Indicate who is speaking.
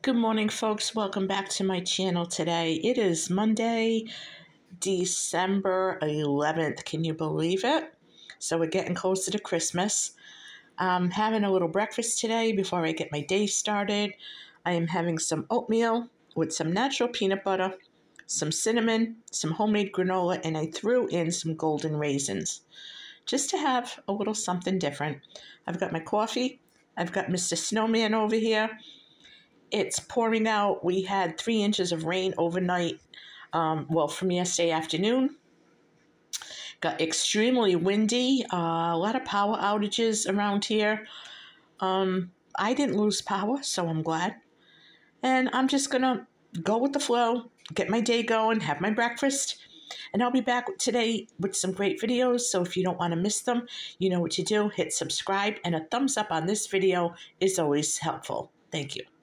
Speaker 1: Good morning, folks. Welcome back to my channel today. It is Monday, December 11th. Can you believe it? So we're getting closer to Christmas. I'm having a little breakfast today before I get my day started. I am having some oatmeal with some natural peanut butter, some cinnamon, some homemade granola, and I threw in some golden raisins just to have a little something different. I've got my coffee. I've got Mr. Snowman over here it's pouring out. We had three inches of rain overnight, um, well, from yesterday afternoon. Got extremely windy, uh, a lot of power outages around here. Um, I didn't lose power, so I'm glad. And I'm just going to go with the flow, get my day going, have my breakfast, and I'll be back today with some great videos. So if you don't want to miss them, you know what to do. Hit subscribe, and a thumbs up on this video is always helpful. Thank you.